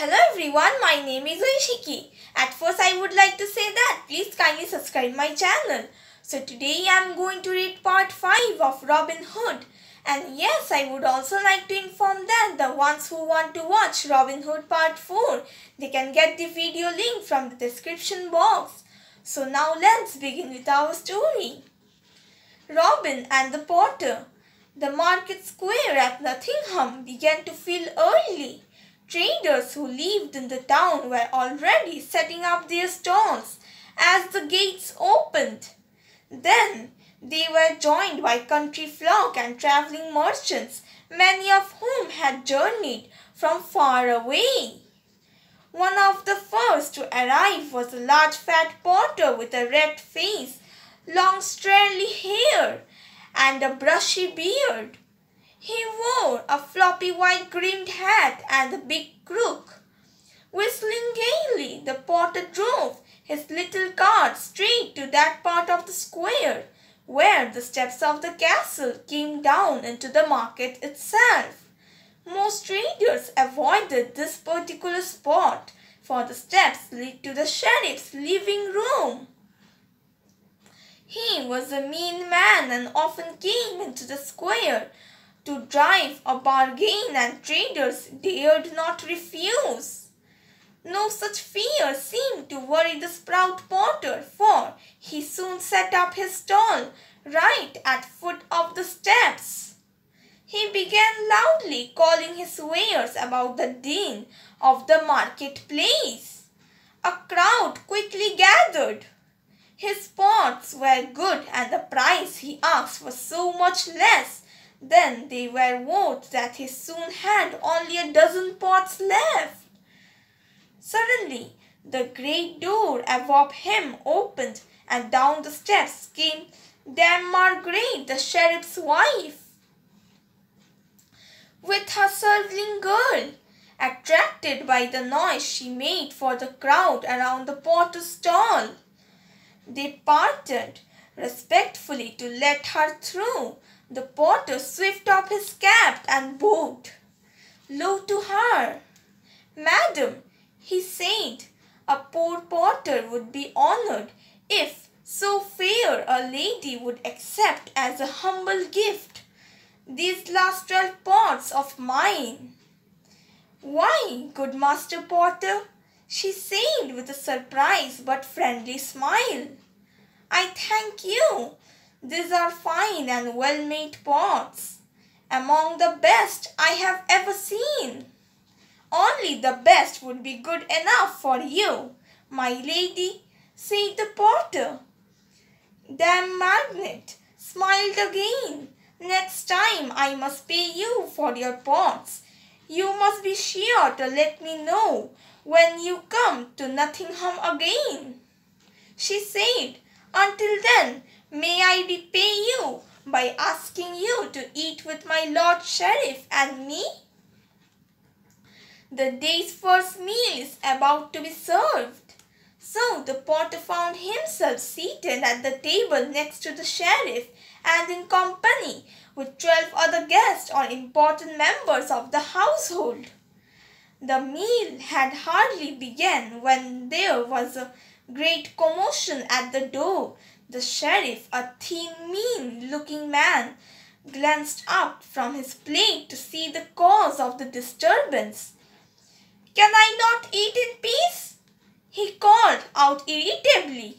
Hello everyone, my name is Ishiki. At first I would like to say that please kindly subscribe my channel. So today I am going to read part 5 of Robin Hood. And yes, I would also like to inform that the ones who want to watch Robin Hood part 4, they can get the video link from the description box. So now let's begin with our story. Robin and the Potter The market square at Nottingham began to fill early. Traders who lived in the town were already setting up their stalls as the gates opened. Then they were joined by country folk and travelling merchants, many of whom had journeyed from far away. One of the first to arrive was a large fat porter with a red face, long straggly hair, and a brushy beard. He wore a floppy white brimmed hat and a big crook. Whistling gaily, the porter drove his little cart straight to that part of the square where the steps of the castle came down into the market itself. Most traders avoided this particular spot, for the steps lead to the sheriff's living room. He was a mean man and often came into the square to drive a bargain and traders dared not refuse. No such fear seemed to worry the sprout porter, for he soon set up his stall right at foot of the steps. He began loudly calling his wares about the din of the marketplace. A crowd quickly gathered. His pots were good and the price he asked was so much less then they were worth that he soon had only a dozen pots left. Suddenly, the great door above him opened and down the steps came Dame Margaret, the sheriff's wife, with her serving girl. Attracted by the noise she made for the crowd around the potter's stall, they parted respectfully to let her through the porter swift off his cap and bowed low to her. Madam, he said, a poor porter would be honored if so fair a lady would accept as a humble gift these last twelve pots of mine. Why, good Master Porter, she said with a surprised but friendly smile. I thank you these are fine and well-made pots, among the best I have ever seen. Only the best would be good enough for you, my lady, said the porter. Dame Margaret smiled again. Next time I must pay you for your pots. You must be sure to let me know when you come to Nottingham again. She said, until then, May I repay you by asking you to eat with my Lord Sheriff and me? The day's first meal is about to be served. So the porter found himself seated at the table next to the sheriff and in company with twelve other guests or important members of the household. The meal had hardly begun when there was a great commotion at the door the sheriff, a thin, mean-looking man, glanced up from his plate to see the cause of the disturbance. Can I not eat in peace? he called out irritably.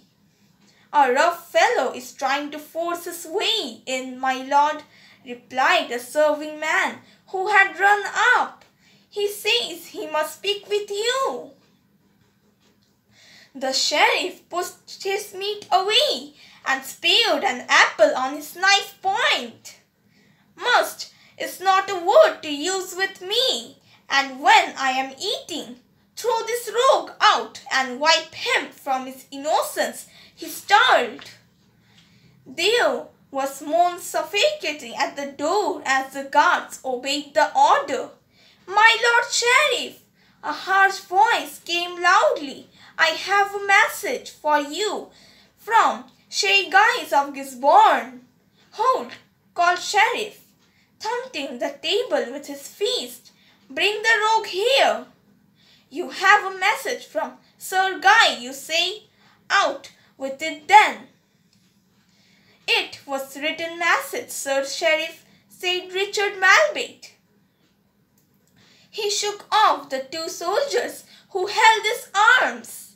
A rough fellow is trying to force his way in, my lord, replied a serving man who had run up. He says he must speak with you. The sheriff pushed his meat away and speared an apple on his knife point. Must is not a word to use with me, and when I am eating, throw this rogue out and wipe him from his innocence, he startled. There was moan suffocating at the door as the guards obeyed the order. My lord sheriff, a harsh voice came loudly I have a message for you from Sir Guys of Gisborne. Hold, called Sheriff, thumping the table with his fist. Bring the rogue here. You have a message from Sir Guy, you say? Out with it then. It was written message, Sir Sheriff, said Richard Malbate. He shook off the two soldiers who held his arms.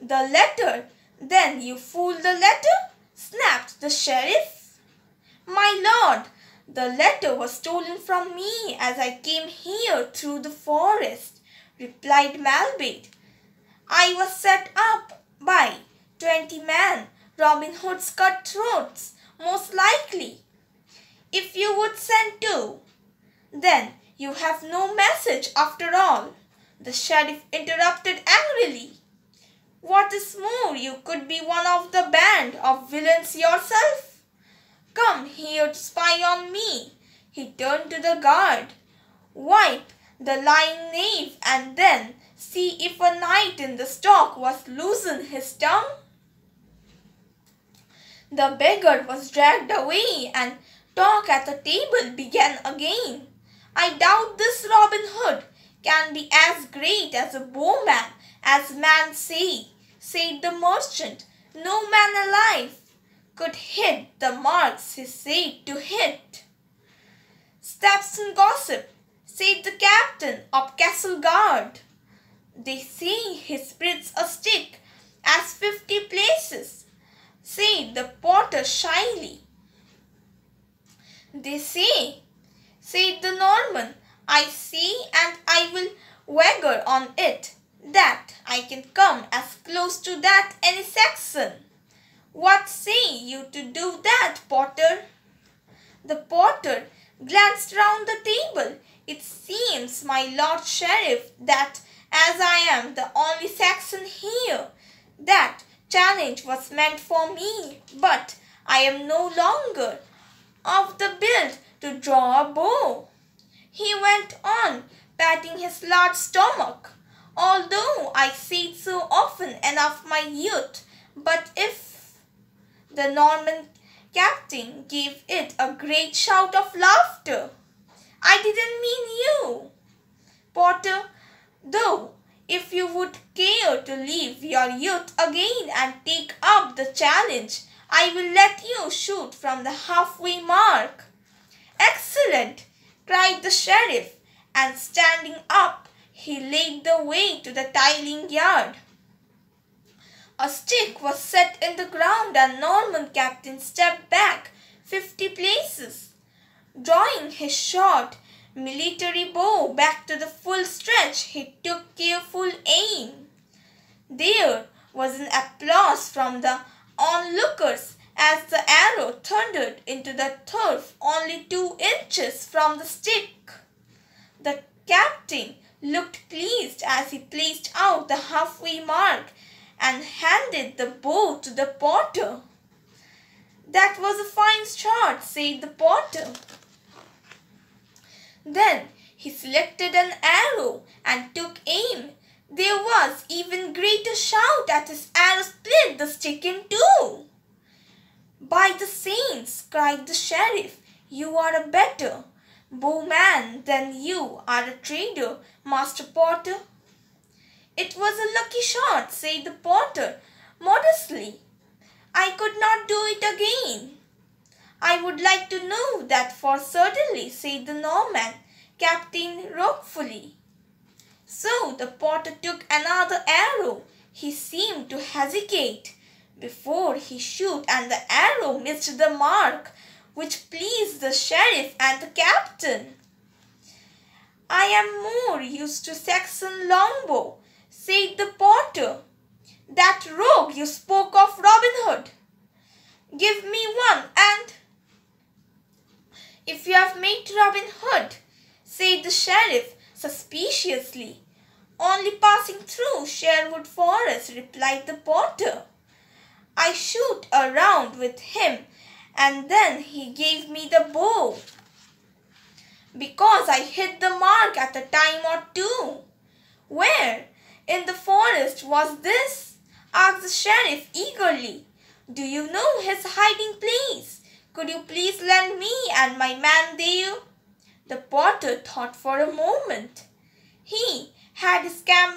The letter, then you fool the letter, snapped the sheriff. My lord, the letter was stolen from me as I came here through the forest, replied Malbate. I was set up by twenty men, Robin Hood's cutthroats, most likely. If you would send two, then you have no message after all, the sheriff interrupted angrily. What is more, you could be one of the band of villains yourself. Come here to spy on me. He turned to the guard. Wipe the lying knave and then see if a knight in the stock was loosen his tongue. The beggar was dragged away and talk at the table began again. I doubt this Robin Hood can be as great as a bowman as men say, said the merchant. No man alive could hit the marks he said to hit. Stepson gossip, said the captain of Castle Guard. They say he spreads a stick as fifty places, said the porter shyly. They say said the Norman. I see and I will wager on it that I can come as close to that any Saxon. What say you to do that, Potter? The Potter glanced round the table. It seems, my Lord Sheriff, that as I am the only Saxon here, that challenge was meant for me, but I am no longer of the build to draw a bow. He went on, patting his large stomach. Although I say it so often enough my youth, but if the Norman captain gave it a great shout of laughter. I didn't mean you. Potter, though, if you would care to leave your youth again and take up the challenge, I will let you shoot from the halfway mark. Excellent! cried the sheriff, and standing up, he led the way to the tilting yard. A stick was set in the ground and Norman captain stepped back fifty places, drawing his short military bow back to the full stretch. He took careful aim. There was an applause from the onlookers as the arrow thundered into the turf only two inches from the stick. The captain looked pleased as he placed out the halfway mark and handed the bow to the potter. That was a fine shot, said the potter. Then he selected an arrow and took aim. There was even greater shout as his arrow split the stick in two. By the saints, cried the sheriff, you are a better bowman than you are a trader, Master Potter. It was a lucky shot, said the Potter modestly. I could not do it again. I would like to know that for certainly, said the Norman, Captain wrathfully. So the Potter took another arrow. He seemed to hesitate before he shoot and the arrow missed the mark which pleased the sheriff and the captain. I am more used to Saxon longbow, said the porter. That rogue you spoke of, Robin Hood. Give me one and... If you have met Robin Hood, said the sheriff suspiciously. Only passing through Sherwood Forest, replied the porter. I shoot around with him and then he gave me the bow. Because I hit the mark at a time or two. Where in the forest was this? asked the sheriff eagerly. Do you know his hiding place? Could you please lend me and my man there? The potter thought for a moment. He had his camp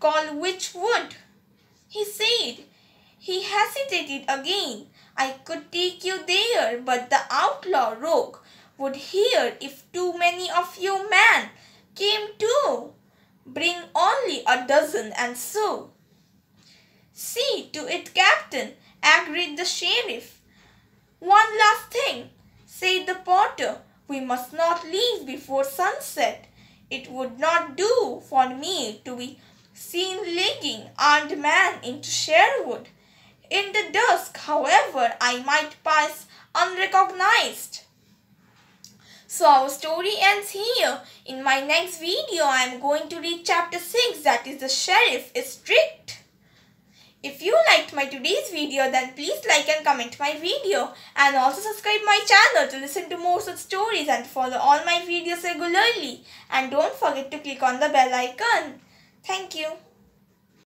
call which wood? He said. He hesitated again. I could take you there, but the outlaw rogue would hear if too many of you men came too. Bring only a dozen and so. See to it, Captain, agreed the sheriff. One last thing, said the porter. We must not leave before sunset. It would not do for me to be seen leading armed men into Sherwood. In the dusk, however, I might pass unrecognized. So our story ends here. In my next video, I am going to read chapter 6 that is the sheriff is strict. If you liked my today's video then please like and comment my video and also subscribe my channel to listen to more such stories and follow all my videos regularly and don't forget to click on the bell icon. Thank you.